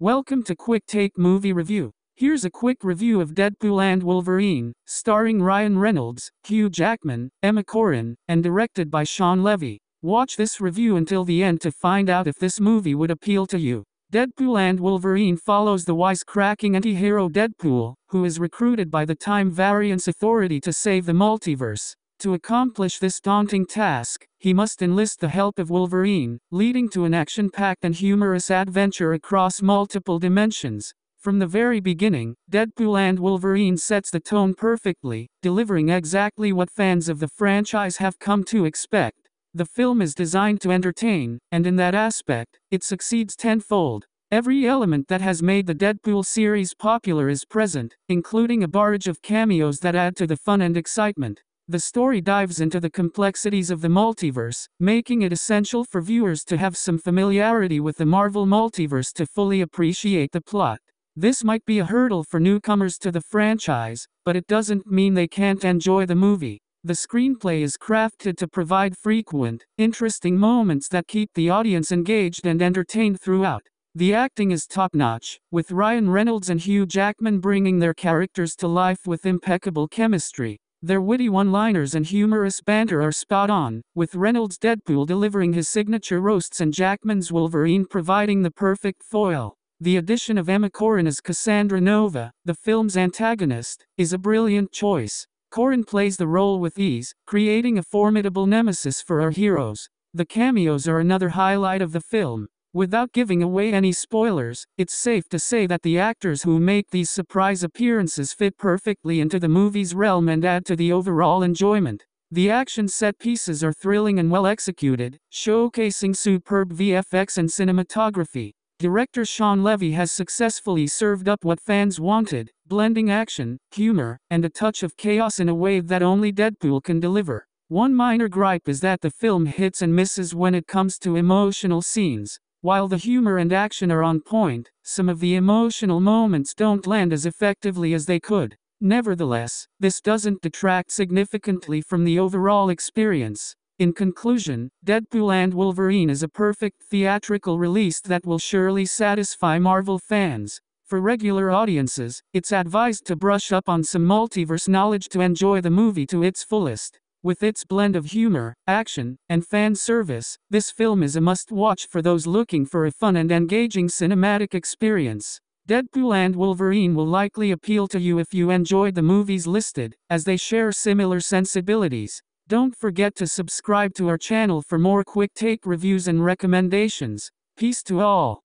Welcome to Quick Take Movie Review. Here's a quick review of Deadpool and Wolverine, starring Ryan Reynolds, Hugh Jackman, Emma Corrin, and directed by Shawn Levy. Watch this review until the end to find out if this movie would appeal to you. Deadpool and Wolverine follows the wisecracking anti-hero Deadpool, who is recruited by the Time Variance Authority to save the multiverse. To accomplish this daunting task, he must enlist the help of Wolverine, leading to an action-packed and humorous adventure across multiple dimensions. From the very beginning, Deadpool and Wolverine sets the tone perfectly, delivering exactly what fans of the franchise have come to expect. The film is designed to entertain, and in that aspect, it succeeds tenfold. Every element that has made the Deadpool series popular is present, including a barrage of cameos that add to the fun and excitement. The story dives into the complexities of the multiverse, making it essential for viewers to have some familiarity with the Marvel multiverse to fully appreciate the plot. This might be a hurdle for newcomers to the franchise, but it doesn't mean they can't enjoy the movie. The screenplay is crafted to provide frequent, interesting moments that keep the audience engaged and entertained throughout. The acting is top notch, with Ryan Reynolds and Hugh Jackman bringing their characters to life with impeccable chemistry. Their witty one-liners and humorous banter are spot on, with Reynolds' Deadpool delivering his signature roasts and Jackman's Wolverine providing the perfect foil. The addition of Emma Corrin as Cassandra Nova, the film's antagonist, is a brilliant choice. Corrin plays the role with ease, creating a formidable nemesis for our heroes. The cameos are another highlight of the film, Without giving away any spoilers, it's safe to say that the actors who make these surprise appearances fit perfectly into the movie's realm and add to the overall enjoyment. The action set pieces are thrilling and well executed, showcasing superb VFX and cinematography. Director Shawn Levy has successfully served up what fans wanted, blending action, humor, and a touch of chaos in a way that only Deadpool can deliver. One minor gripe is that the film hits and misses when it comes to emotional scenes. While the humor and action are on point, some of the emotional moments don't land as effectively as they could. Nevertheless, this doesn't detract significantly from the overall experience. In conclusion, Deadpool and Wolverine is a perfect theatrical release that will surely satisfy Marvel fans. For regular audiences, it's advised to brush up on some multiverse knowledge to enjoy the movie to its fullest. With its blend of humor, action, and fan service, this film is a must watch for those looking for a fun and engaging cinematic experience. Deadpool and Wolverine will likely appeal to you if you enjoyed the movies listed, as they share similar sensibilities. Don't forget to subscribe to our channel for more quick take reviews and recommendations. Peace to all.